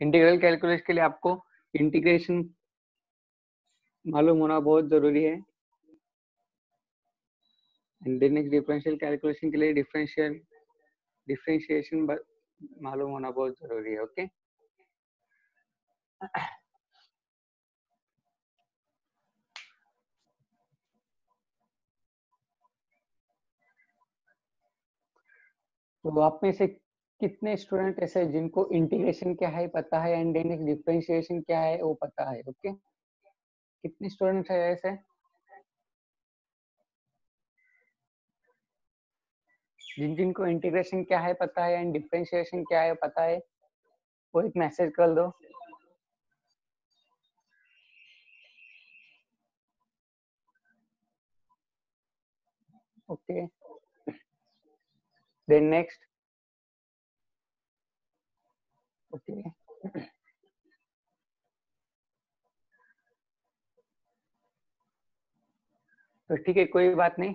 Integral calculus के लिए आपको इंटीग्रेशन मालूम होना बहुत ज़रूरी है। एंड डिफरेंशियल कैलकुलेशन के लिए डिफरेंशियल डिफरेंशिएशन मालूम होना बहुत ज़रूरी है ओके तो आप में से कितने स्टूडेंट ऐसे जिनको इंटीग्रेशन क्या है पता है एंड डिफरेंशिएशन क्या है वो पता है ओके कितने स्टूडेंट है ऐसे? जिन जिनको इंटीग्रेशन क्या है पता है एंड डिफरेंशिएशन क्या है पता है, वो एक मैसेज कर दो। Okay. Then next. Okay तो ठीक है कोई बात नहीं।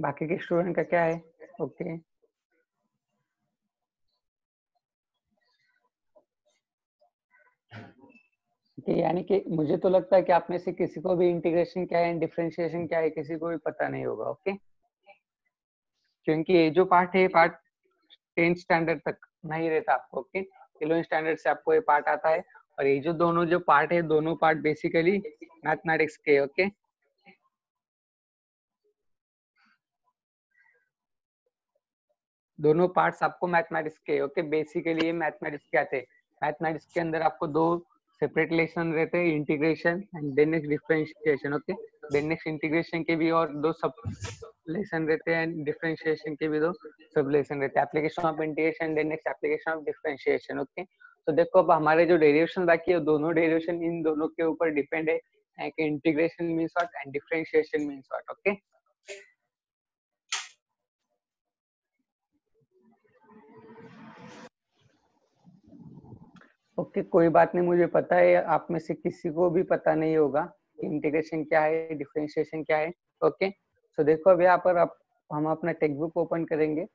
बाकी के स्टूडेंट का क्या है? ओके। okay, यानी कि मुझे तो लगता है कि आप में से किसी को भी इंटीग्रेशन क्या है डिफरेंशिएशन क्या है, किसी को भी पता नहीं होगा ओके क्योंकि ये जो पार्ट है पार्ट टेंथ स्टैंडर्ड तक नहीं रहता आपको ओके इलेवन स्टैंडर्ड से आपको ये पार्ट आता है और ये जो दोनों, जो पार्ट है, दोनों पार्ट बेसिकली मैथमेटिक्स के ओके? दोनों पार्ट्स आपको मैथमेटिक्स के ओके बेसिकली ये मैथमेटिक्स के आते हैं। मैथमेटिक्स के अंदर आपको दो सेपरेट लेसन रहते हैं integration and then next differentiation okay then next integration के भी और दो सब लेसन रहते हैं एंड डिफरेंशिएशन के भी दो सब लेसन रहते हैं। Application of integration then next application of differentiation okay तो देखो अब हमारे जो डेरिवेशन बाकी है दोनों डेरिवेशन इन दोनों के ऊपर डिपेंड है integration means what and differentiation means what okay okay okay, कोई बात नहीं मुझे पता है आप में से किसी को भी पता नहीं होगा इंटीग्रेशन क्या है डिफ्रेंशिएशन क्या है ओके okay? सो so, देखो अभी यहाँ पर आप हम अपना टेक्स्ट बुक ओपन करेंगे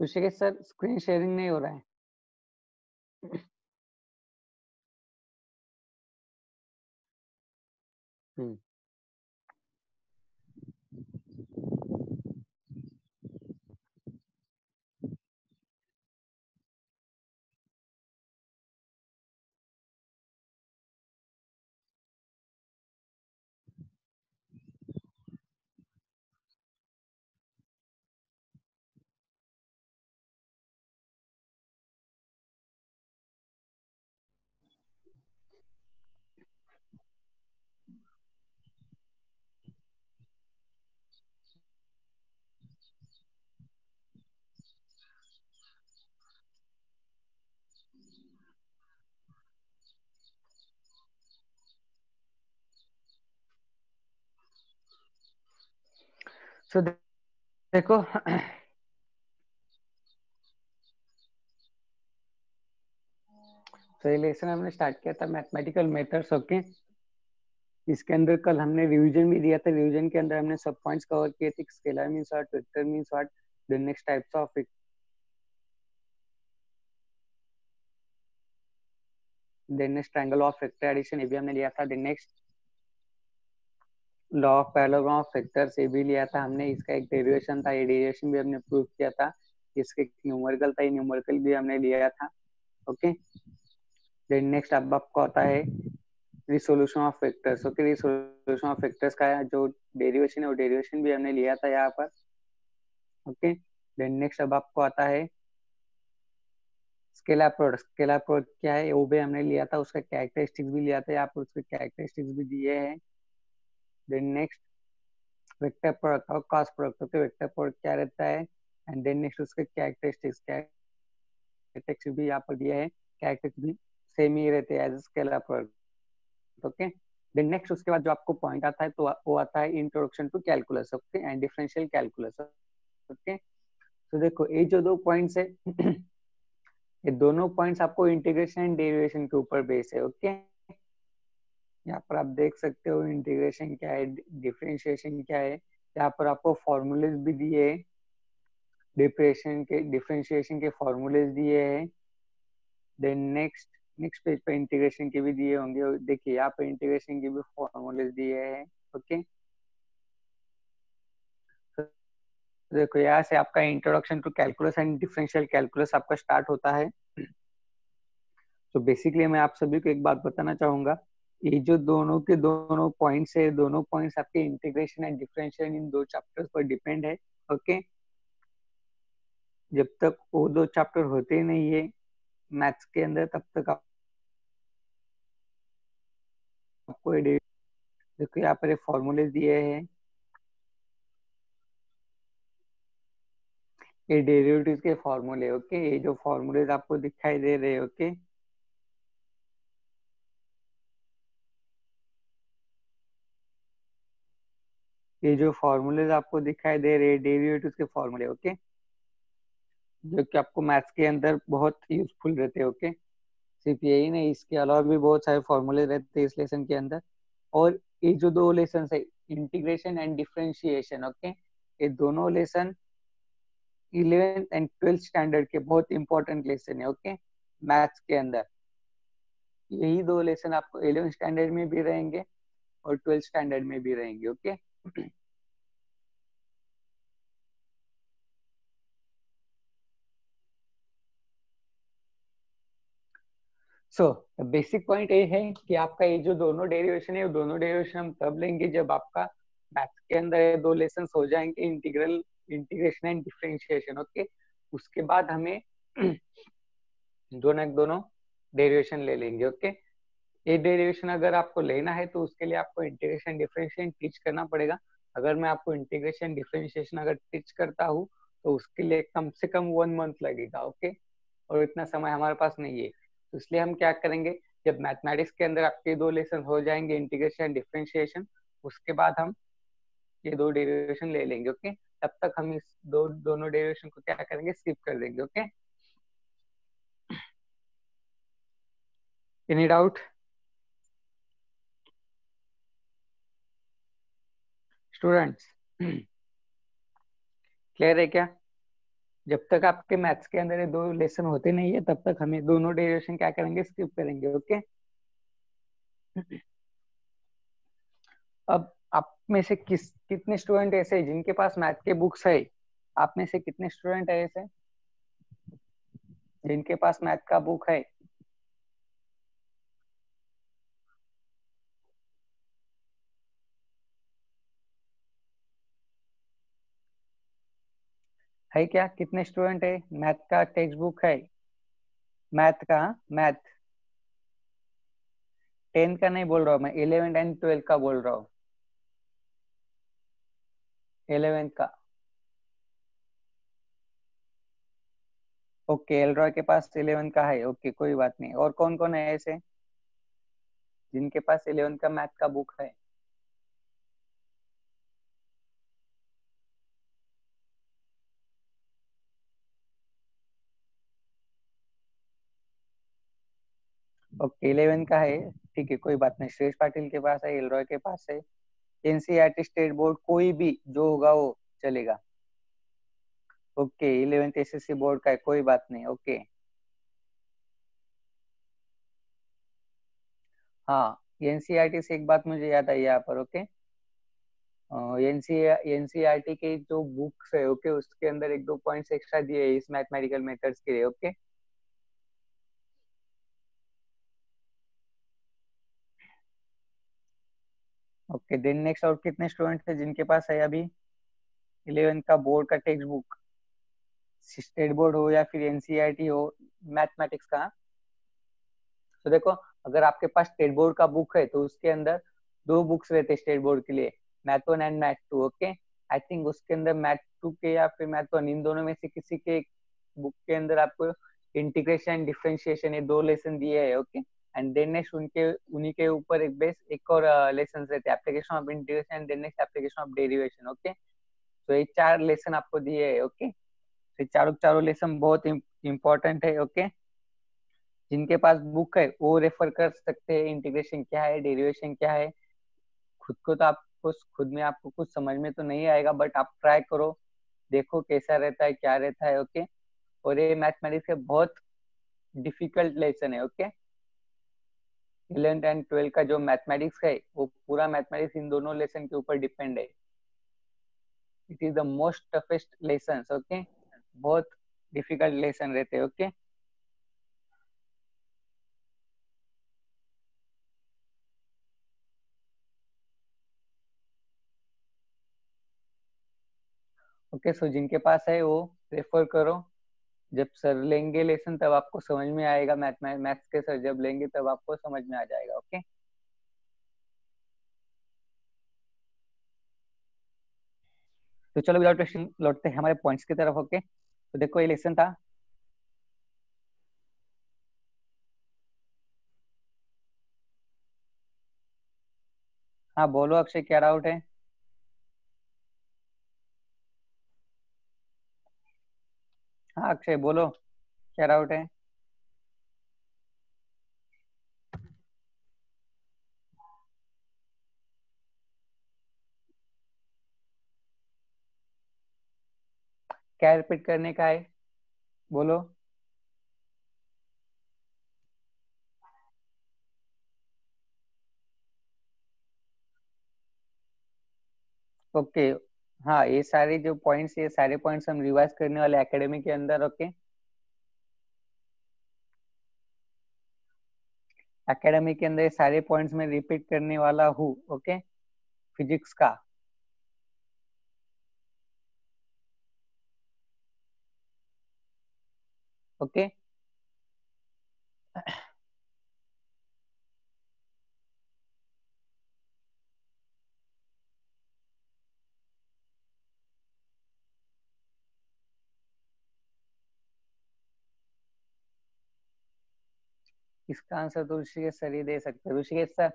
ऋषिकेश सर स्क्रीन शेयरिंग नहीं हो रहा है। हम्म। सो so, देखो तो लेसन हमने स्टार्ट किया था मैथमेटिकल मेथड्स ओके इसके अंदर कल हमने रिवीजन भी दिया था। रिवीजन के अंदर हमने सब पॉइंट्स कवर किए थे। Scalar means what vector means what the next types of then next triangle of vector addition ये भी हमने लिया था। Then next law of parallelogram of vectors ये भी लिया था हमने, इसका एक डेरिवेशन था, ये डेरिवेशन भी हमने प्रूव किया था, इसके न्यूमेरिकल था, ये न्यूमेरिकल भी हमने लिया था ओके देन नेक्स्ट अब आपको आता है resolution of vectors okay resolution of factors का जो डेरिवेशन है, वो डेरिवेशन भी हमने लिया था यहाँ पर ओके देन नेक्स्ट अब आपको आता है स्केलर प्रोडक्ट स्केलर प्रोडक्ट क्या है? वो भी हमने लिया था, उसका कैरेक्टरिस्टिक्स भी लिया था यहाँ पर, उसके कैरेक्टरिस्टिक्स भी दिए हैं। देन नेक्स्ट वेक्टर प्रोडक्ट और cross product okay vector product क्या रहता है? एंड देन नेक्स्ट उसके कैरेक्टरिस्टिक्स कैरेक्टरिस्टिक्स भी यहाँ पर दिया है। कैरेक्टरिस्टिक्स भी सेम ही रहते हैं as scalar product okay then next उसके बाद जो आपको पॉइंट आता है तो वो आता है introduction to calculus okay and differential calculus okay तो देखो, ये जो दो पॉइंट्स है, ये दोनों पॉइंट्स आपको इंटीग्रेशन एंड डेरिवेशन के ऊपर बेस है ओके यहाँ पर आप देख सकते हो इंटीग्रेशन क्या है डिफरेंशिएशन क्या है। यहाँ पर आपको फॉर्मूलेज भी दिए है। डिप्रेशन के डिफरेंशिएशन के फॉर्मूलेज दिए हैं। देन नेक्स्ट नेक्स्ट पेज पे इंटीग्रेशन के भी दिए होंगे। देखिए, यहाँ पर इंटीग्रेशन के भी फॉर्मूलेज दिए हैं ओके देखो, यहाँ से आपका introduction to calculus and differential calculus आपका स्टार्ट होता है। तो बेसिकली मैं आप सभी को एक बात बताना चाहूँगा। ये जो दोनों के दोनों पॉइंट्स है, दोनों पॉइंट्स आपके इंटीग्रेशन एंड डिफरेंशियल इन दो चैप्टर्स पर डिपेंड है ओके जब तक वो दो चैप्टर होते नहीं है मैथ्स के अंदर तब तक आप आपको देखो, यहाँ पर फॉर्मूले दिए हैं। ये डेरिवेटिव के फॉर्मूले ओके ये जो फॉर्मूले आपको दिखाई दे रहे ओके ये जो फॉर्मूले आपको दिखाई दे रहे डेरिवेटिव के फॉर्मूले ओके जो कि आपको मैथ्स के अंदर बहुत यूजफुल रहते हैं ओके सिर्फ़ यही नहीं, इसके अलावा भी बहुत सारे फॉर्मूले रहते हैं इस लेसन के अंदर। और ये जो दो लेसन है इंटीग्रेशन एंड डिफ्रेंशिएशन ओके ये दोनों lesson eleventh and twelfth standard के बहुत इंपॉर्टेंट लेसन है ओके मैथ्स के अंदर। यही दो लेसन आपको इलेवेंथ स्टैंडर्ड में भी रहेंगे और ट्वेल्थ स्टैंडर्ड में भी रहेंगे ओके सो बेसिक पॉइंट ये है कि आपका ये जो दोनों डेरिवेशन है, वो दोनों डेरिवेशन हम तब लेंगे जब आपका मैथ्स के अंदर ये दो लेसन हो जाएँगे integral integration and differentiation okay उसके बाद हमें दोनों दोनों डेरिवेशन ले लेंगे ओके ये डेरिवेशन अगर आपको लेना है तो उसके लिए आपको इंटीग्रेशन डिफरेंशिएशन टीच करना पड़ेगा। अगर मैं आपको इंटीग्रेशन डिफरेंशिएशन अगर टीच करता हूँ तो उसके लिए कम से कम वन मंथ लगेगा ओके और इतना समय हमारे पास नहीं है। तो इसलिए हम क्या करेंगे, जब मैथमेटिक्स के अंदर आपके दो लेसन हो जाएँगे इंटीग्रेशन डिफरेंशिएशन उसके बाद हम ये दो डेरिवेशन ले लेंगे ओके तब तक हम इस दो, दोनों डेरिवेशन को क्या करेंगे स्किप कर देंगे okay any doubt students, clear है क्या? जब तक आपके मैथ्स के अंदर ये दो लेसन होते नहीं है, तब तक हमें दोनों डेरिवेशन क्या करेंगे? स्किप करेंगे, ओके? अब आप में से किस, कितने स्टूडेंट ऐसे हैं जिनके पास मैथ के बुक्स है? आप में से कितने स्टूडेंट है ऐसे जिनके पास मैथ का बुक है? है क्या? कितने स्टूडेंट है? मैथ का टेक्स्ट बुक है? मैथ का? मैथ टेंथ का नहीं बोल रहा हूँ मैं इलेवेंथ एंड ट्वेल्थ का बोल रहा हूँ। इलेवेंथ का। ओके एलरॉय के पास इलेवेंथ का है। ओके कोई बात नहीं। और कौन कौन है ऐसे? जिनके पास इलेवेंथ का मैथ का बुक है? ओके, इलेवन का है, ठीक है, कोई बात नहीं। श्रेष पाटिल के पास है, एलरॉय के पास है। एनसीआरटी स्टेट बोर्ड कोई भी जो होगा वो चलेगा। ओके, इलेवेंथ एसएससी बोर्ड का है, कोई बात नहीं, ओके। हाँ एनसीआरटी से एक बात मुझे याद आई यहाँ पर, ओके। एनसीआरटी के जो बुक्स है, ओके, उसके अंदर एक दो पॉइंट्स एक्स्ट्रा दिए इस मैथमेटिकल मेथड्स के लिए, ओके। ओके देन नेक्स्ट और कितने स्टूडेंट थे जिनके पास है अभी? इलेवेंथ का बोर्ड का टेक्स्ट बुक स्टेट बोर्ड हो या फिर एनसीईआरटी हो? मैथमेटिक्स का तो देखो, अगर आपके पास स्टेट बोर्ड का बुक है तो उसके अंदर दो बुक्स रहते स्टेट बोर्ड के लिए math one and math two okay I think उसके अंदर मैथ टू के या फिर मैथ वन इन दोनों में से किसी के बुक के अंदर आपको इंटीग्रेशन डिफरेंशिएशन ये दो लेसन दिए है ओके एंड देन नेक्स्ट उनके उन्हीं के ऊपर एक बेस एक और लेसन uh, रहते हैं। Application of integration and then next application of derivation okay तो ये चार लेसन आपको दिए है ओके तो चारों चारों लेसन बहुत इंपॉर्टेंट है ओके जिनके पास बुक है वो रेफर कर सकते हैं। इंटीग्रेशन क्या है? डेरिवेशन क्या है? खुद को तो आपको खुद में आपको कुछ समझ में तो नहीं आएगा बट आप ट्राई करो। देखो कैसा रहता है क्या रहता है ओके और ये मैथमेटिक्स के बहुत डिफ़िकल्ट लेसन है ओके इलेवेंथ एंड ट्वेल्थ का जो मैथमेटिक्स है, वो पूरा मैथमेटिक्स इन दोनों लेसन के ऊपर डिपेंड है। It is the most toughest lesson okay बहुत डिफ़िकल्ट लेसन रहते हैं ओके ओके सो जिनके पास है वो रेफर करो। जब सर लेंगे लेसन तब आपको समझ में आएगा मैथ मैथ्स के सर जब लेंगे तब आपको समझ में आ जाएगा, ओके? तो चलो विदाउट क्वेश्चन लौटते हैं हमारे पॉइंट्स की तरफ़, ओके? तो देखो, ये लेसन था। हाँ बोलो, अक्षय, क्या डाउट है? हाँ अक्षय बोलो। क्या डाउट है? क्या रिपीट करने का है? बोलो। Okay okay. हाँ ये सारे जो पॉइंट्स ये सारे पॉइंट्स हम रिवाइज करने वाले एकेडमी के अंदर ओके एकेडमी के अंदर ये सारे पॉइंट्स में रिपीट करने वाला हूँ ओके फिजिक्स का। Okay okay? इसका आंसर तो ऋषिकेश सर ही दे सकते ऋषिकेश सर,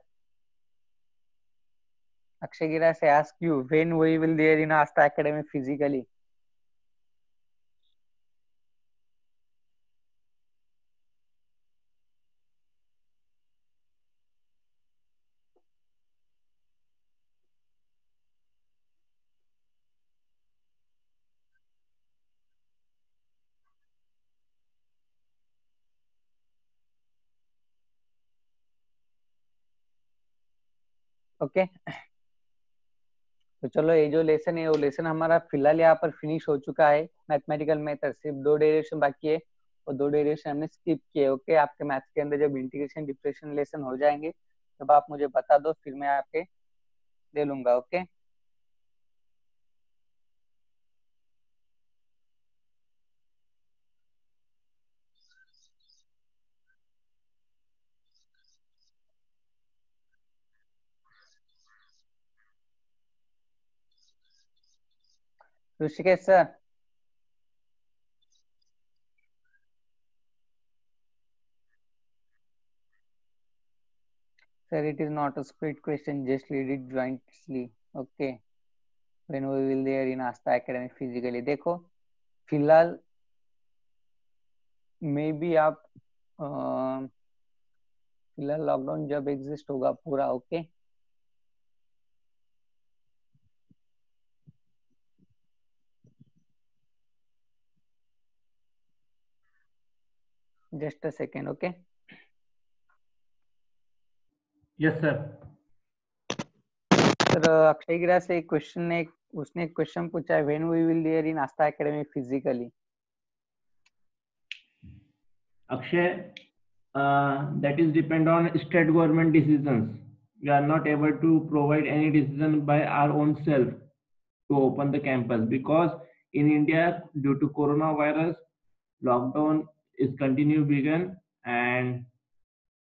अक्षय गिरा से ask you when we will there in Aastha academy physically okay. तो चलो ये जो लेसन है, वो लेसन हमारा फ़िलहाल यहाँ पर फिनिश हो चुका है। मैथमेटिकल में तो सिर्फ़ दो डेरिवेशन बाकी है और दो डेरिवेशन हमने स्किप किए, ओके। आपके मैथ्स के अंदर जब इंटीग्रेशन डिप्रेशन लेसन हो जाएँगे, तब आप मुझे बता दो, फिर मैं आपके दे लूँगा, okay. Rishikesh sir Sir, it is not a split question, just read it jointly. Okay. When we will there in Asta Academy physically. देखो फ़िलहाल मे बी आप फ़िलहाल लॉकडाउन जब एग्जिस्ट होगा पूरा okay okay? Just a second okay yes sir sir Akshay Gira से एक question ने उसने एक क्वेश्चन पूछा है when we will there in Aastha academy physically Akshay that is depend on state government decisions we are not able to provide any decision by our own self to open the campus because in india due to coronavirus lockdown is continue begin and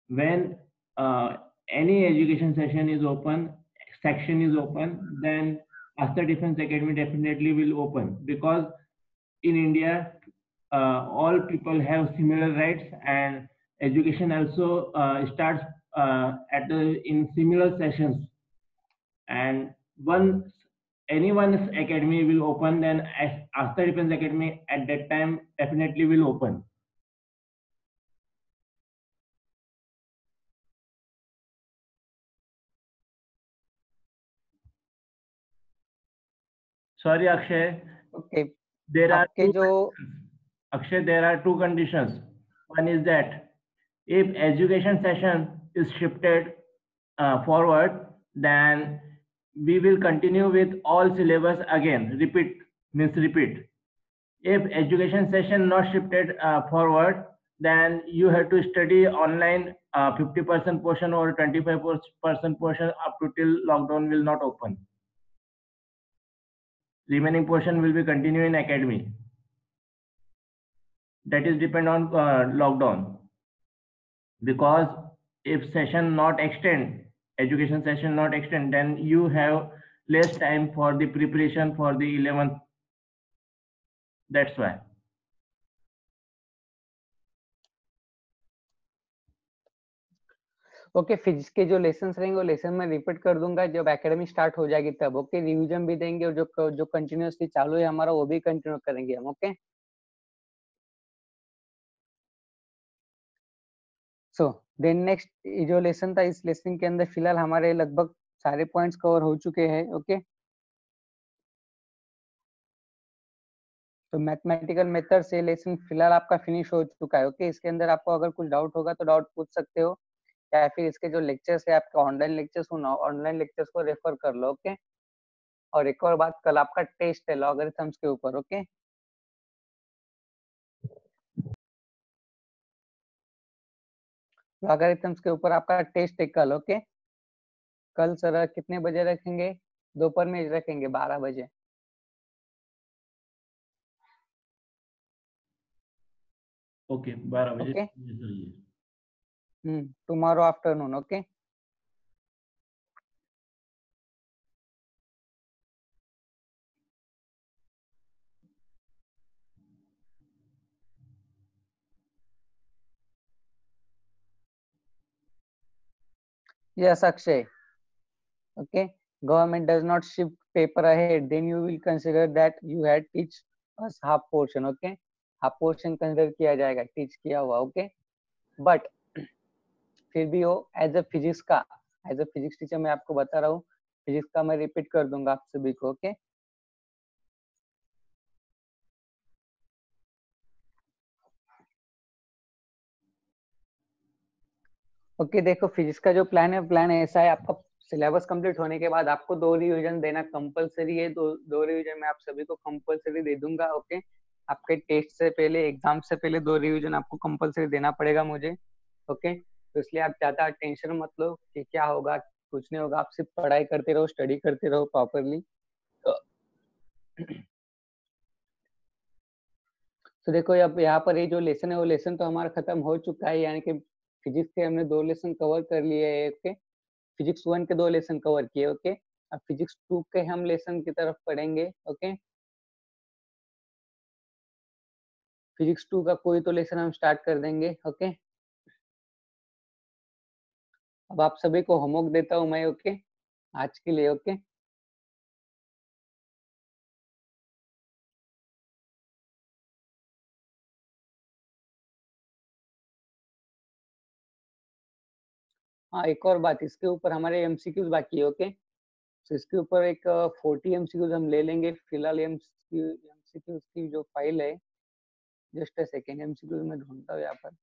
when uh, any education session is open section is open then Asta Defense Academy definitely will open. Because in India uh, all people have similar rights and education also uh, starts uh, at the in similar sessions. And once anyone's academy will open then as Asta Defense Academy at that time definitely will open. Sorry, Akshay. Okay. There are two. Akshay, there are two conditions. One is that if education session is shifted uh, forward, then we will continue with all syllabus again. Repeat means repeat. If education session not shifted uh, forward, then you have to study online 50% uh, portion or 25% portion up to till lockdown will not open. Remaining portion will be continue in academy. That is depend on uh, lockdown. Because if session not extend education session not extend then you have less time for the preparation for the 11th that's why okay, physics के जो lesson रहेंगे, वो lesson में repeat कर दूँगा। जब academy start हो जाएगी तब, ओके रिवीजन भी देंगे और जो जो कंटिन्यूसली चालू है हमारा, वो भी कंटिन्यू करेंगे हम, ओके? सो देन नेक्स्ट जो लेसन था, इस लेसन के अंदर फ़िलहाल हमारे लगभग सारे पॉइंट्स कवर हो चुके हैं, ओके? तो मैथमेटिकल मेथड से लेसन फ़िलहाल आपका फिनिश हो चुका है, ओके? इसके अंदर आपको अगर कुछ डाउट होगा तो डाउट पूछ सकते हो। या फिर इसके जो लेक्चर्स है आपके ऑनलाइन लेक्चर्स हो ऑनलाइन लेक्चर्स को रेफर कर लो ओके और एक और बात कल आपका टेस्ट है लॉगरिथम्स के ऊपर ओके लॉगरिथम्स के ऊपर आपका टेस्ट है कल ओके कल सर कितने बजे रखेंगे? दोपहर में रखेंगे बारह बजे। ओके बारह बजे Okay. Okay. Hmm tomorrow afternoon okay Yes, Akshay. Okay. Government does not shift paper ahead. Then you will consider that you had teach us half portion. Okay. Half portion consider किया जाएगा teach किया हुआ. Okay. But फिर भी वो as a physics का as a physics teacher मैं आपको बता रहा हूँ फिजिक्स का मैं रिपीट कर दूँगा आप सभी को ओके ओके okay, देखो फिजिक्स का जो प्लान है प्लान ऐसा है आपका सिलेबस कंप्लीट होने के बाद आपको दो रिवीजन देना कंपलसरी है दो दो रिवीजन मैं आप सभी को कंपलसरी दे दूँगा ओके okay? आपके टेस्ट से पहले एग्ज़ाम से पहले दो रिवीजन आपको कंपलसरी देना पड़ेगा मुझे ओके तो इसलिए आप ज़्यादा टेंशन मत लो कि क्या होगा, कुछ नहीं होगा। आप सिर्फ़ पढ़ाई करते रहो, स्टडी करते रहो प्रॉपरली। तो देखो, अब यहाँ पर ये जो लेसन है, वो लेसन तो हमारा खत्म हो चुका है। यानी कि फिजिक्स के हमने दो लेसन कवर कर लिए है, ओके? फिजिक्स वन के दो लेसन कवर किए, ओके? अब फिजिक्स टू के हम लेसन की तरफ़ पढ़ेंगे, ओके? फिजिक्स टू का कोई तो लेसन हम स्टार्ट कर देंगे, ओके? अब आप सभी को होमवर्क देता हूँ मैं, ओके? आज के लिए, ओके? हाँ एक और बात, इसके ऊपर हमारे एमसीक्यूज बाकी है, ओके? तो इसके ऊपर एक फोर्टी एमसीक्यूज हम ले लेंगे। फ़िलहाल एमसीक्यूज की जो फ़ाइल है जस्ट अ सेकेंड एमसीक्यूज में ढूंढता हूँ यहाँ पर।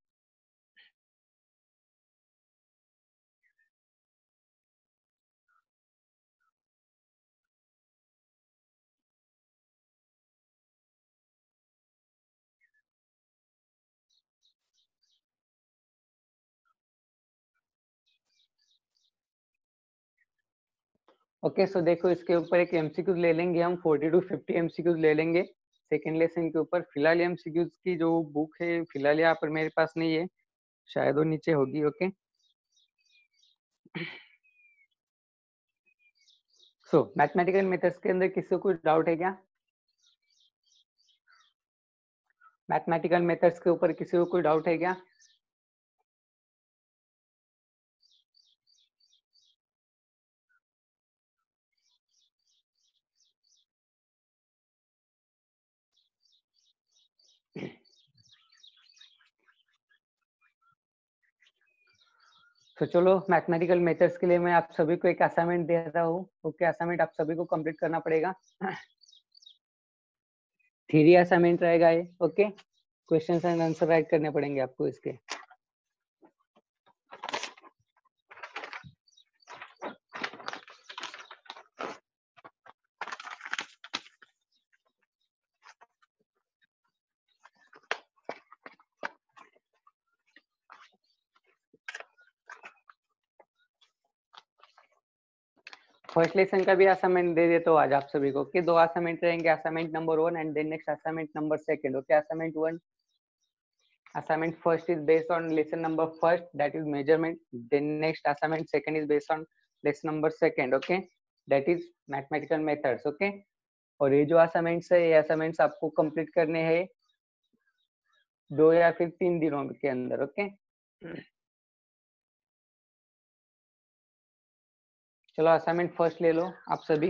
ओके सो देखो, इसके ऊपर एक एमसीक्यूज ले लेंगे हम 40 टू 50 एमसीक्यूज ले लेंगे। सेकेंड लेसन के ऊपर फ़िलहाल एमसीक्यूज की जो बुक है, फ़िलहाल यहाँ पर मेरे पास नहीं है। शायद वो नीचे होगी ओके सो मैथमेटिकल मेथड्स के अंदर किसी को डाउट है क्या? मैथमेटिकल मेथड्स के ऊपर किसी को कोई डाउट है क्या? तो चलो मैथमेटिकल मेथड्स के लिए मैं आप सभी को एक असाइनमेंट दे रहा हूँ। ओके असाइनमेंट आप सभी को कंप्लीट करना पड़ेगा। थ्री असाइनमेंट रहेगा ये okay question and answer write करने पड़ेंगे आपको इसके। फ़र्स्ट का भी असाइनमेंट दे देता तो आज आप सभी को कि दो असाइनमेंट रहेंगे assignment number one and then next assignment number second okay assignment one assignment first is based on lesson number first that is measurement then next assignment second is based on lesson number second okay that is mathematical methods okay और ये जो assignments है, ये assignments आपको complete करने हैं दो या फिर तीन दिनों के अंदर ओके okay? चलो असाइनमेंट फ़र्स्ट ले लो आप सभी।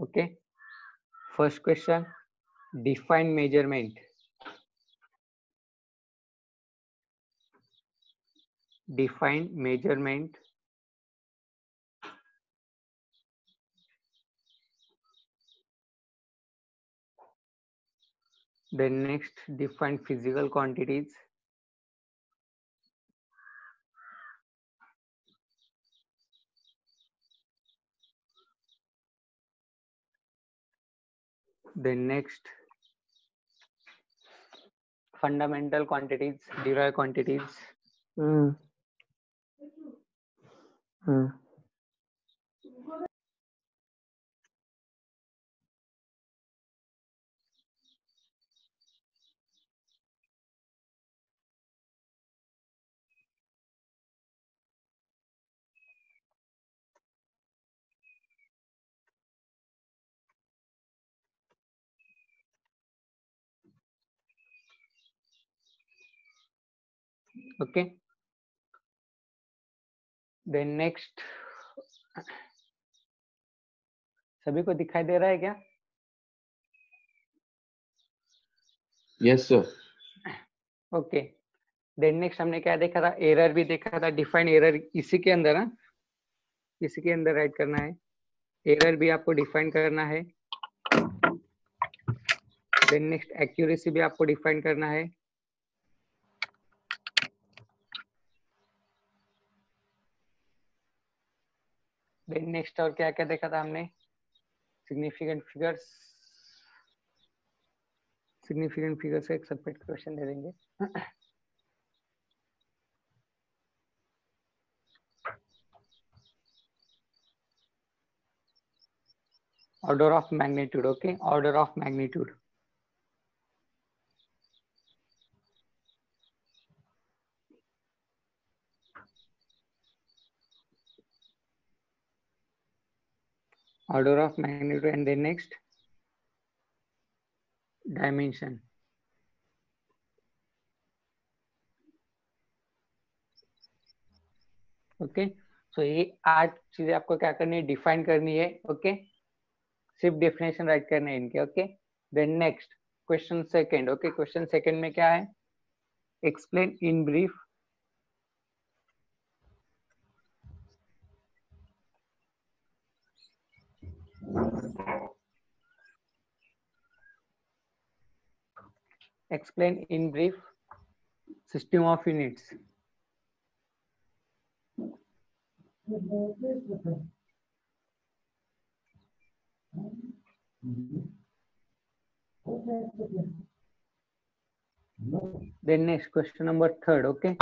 Okay first question define measurement define measurement then next define physical quantities then next fundamental quantities derived quantities Mm. Mm. Okay. Then next. सभी को दिखाई दे रहा है क्या? Yes, sir. Okay then next हमने क्या देखा था? एरर भी देखा था. डिफाइन एरर इसी के अंदर ना इसी के अंदर राइट करना है. एरर भी आपको डिफाइन करना है. देन नेक्स्ट एक्यूरेसी भी आपको डिफाइन करना है. देन नेक्स्ट और क्या क्या देखा था हमने? सिग्निफिकेंट फिगर्स सिग्निफिकेंट फिगर्स एक सेपरेट क्वेश्चन दे देंगे। Order of magnitude okay order of magnitude. Order of magnitude and then next, dimension. Okay so ये आठ चीज़ें आपको क्या करनी है? डिफाइन करनी है ओके सिर्फ़ डेफिनेशन राइट करना है इनके okay then next question second okay question second में क्या है? Explain in brief explain in brief system of units. Mm-hmm. Then next question number third okay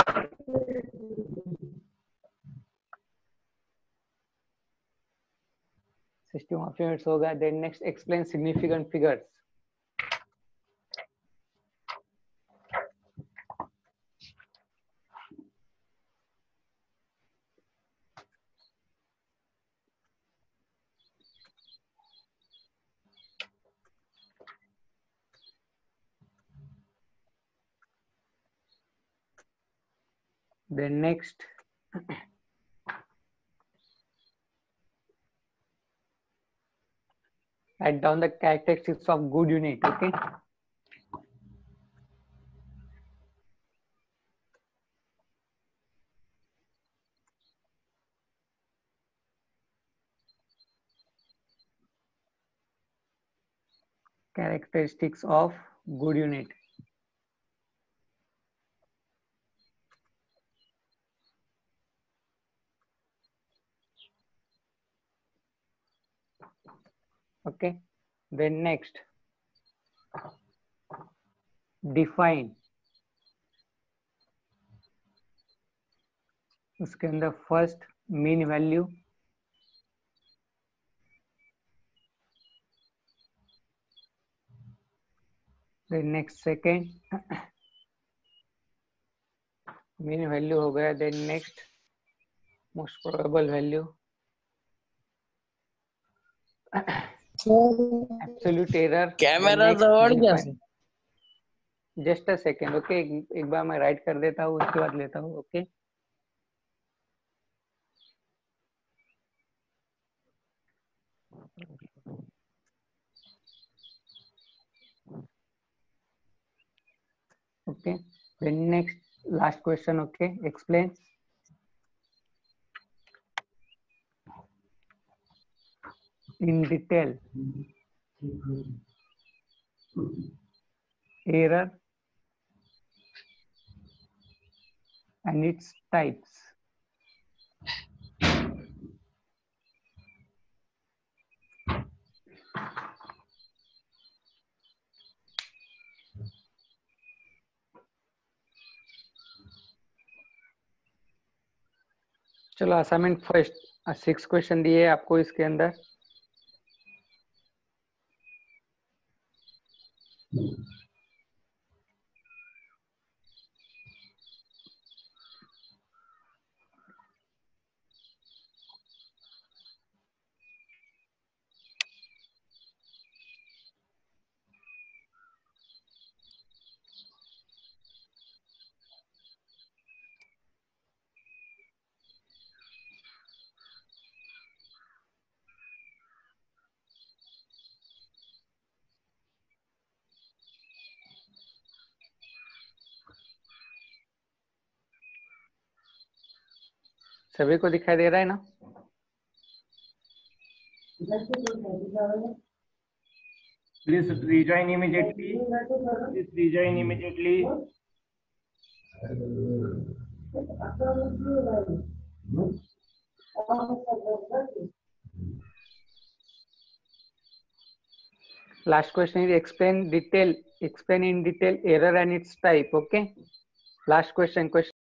system of units so that then next explain significant figures. Then next Write down the characteristics of good unit. Okay. Characteristics of good unit. okay. Then next. Define. उसके अंदर first mean value then next second mean value हो गया. Then next most probable value just a second okay एक बार मैं right कर देता हूँ उसके बाद लेता हूँ okay okay next last question okay explain in detail. Error. And its types. चलो असाइनमेंट फ़र्स्ट सिक्स क्वेश्चन दिए आपको इसके अंदर। Mm-hmm. सभी को दिखाई दे रहा है ना? Please rejoin immediately please rejoin immediately last question is explain detail explain in detail error and its type okay last question question